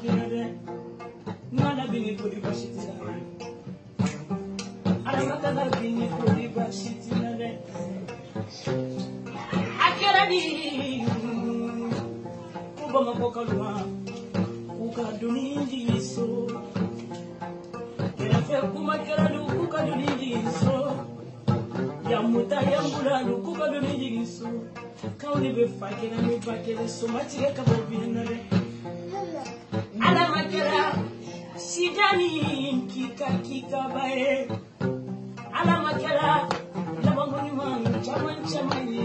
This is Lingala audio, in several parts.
kelen dɛ n ka labɛn ni koli baasi t'i la ala ka labɛn ni koli baasi t'i la dɛ a kɛra di ko bamakɔ ka luma k'u ka doni jigin so kɛrɛfɛ kuma kɛra di k'u ka doni jigin so yamuta yambulalu k'u ka doni jigin so k'aw de bɛ fa kelen ni ba kelen somatigɛ ka bɔ biɲɛ na dɛ. Adama kɛra sida min kita kitaba ye Adama kɛra labankoɲuman caman caman ye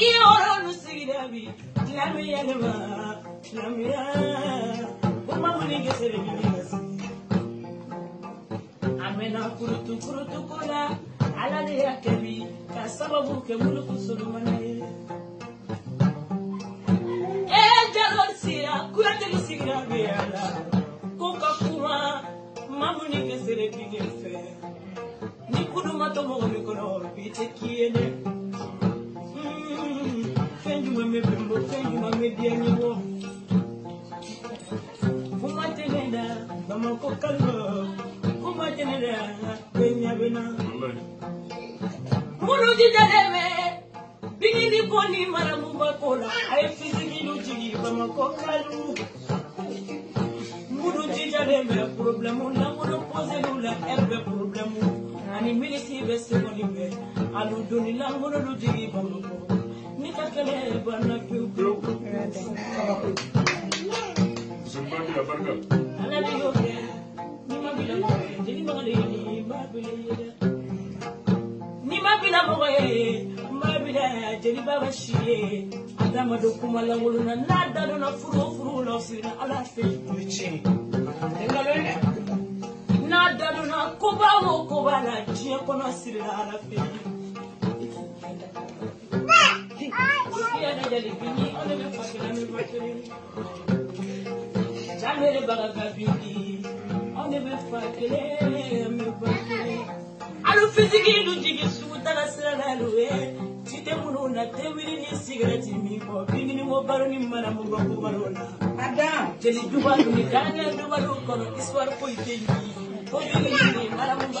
I yɔrɔnu sigira bi silamɛ yɛlɛma silamɛya o ma wuli gese de bi ka sigi a mɛna kurutu kurutu ko la. ala de y'a kɛ bi ka sababu kɛ muluku solomana ye e jalo sira kuyateli sigira be a la ko ka kuma mamu ni gesere bige fɛ ni kudumatɔ mɔgɔ min kɔnɔ bi tɛ k'i ye dɛ koloji jaleme, bini ni maramuba mara la kola. ye fizikiliw jigi bamakɔ kalu muru jijalen bɛ problɛmu lankolon poseliw la ɛri bɛ ani milisi alu ni ka kɛlɛ banna pewu pewu ala de y'o kɛ ni ma bila jeli maga bila mɔgɔ ye n b'a bila jeliba ka si ye adamaden kuma lankolon na n'a da donna furu o furu la o sirina ala fɛ o ye tiɲɛ ye nkalon dɛ n'a da donna koba o koba la diɲɛ kɔnɔ sirina ala fɛ siya ne jali bi ni ala bɛ fakira ne ba kelen jaa ne de baga ka bi ni aw ne bɛ fa kelen ne ba kelen alu fisigi dun. vanhuve tite munhu unhatevirini sigirati mhiko vingini mobaroni mana mungokuvarona ada tenidu vanhu nikana ndovadokono isi vari koitengi ovingini mara mumba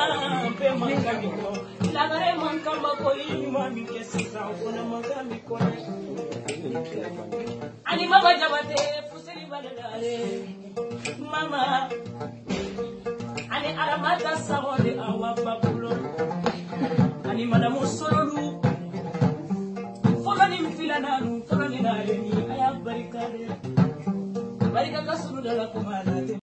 yɛrɛ man ka min kɔ lagare man ka makɔli ɲuman min kɛ sisan o fana man ka min kɔ dɛ ani mama jabate fuseli balelare mama ani aramata sago de awa babulo ani madamu sololu fɔlɔ ni filananu fɔlɔ ni naleni a y'a barika dɛ barika ka sunu dala kuma la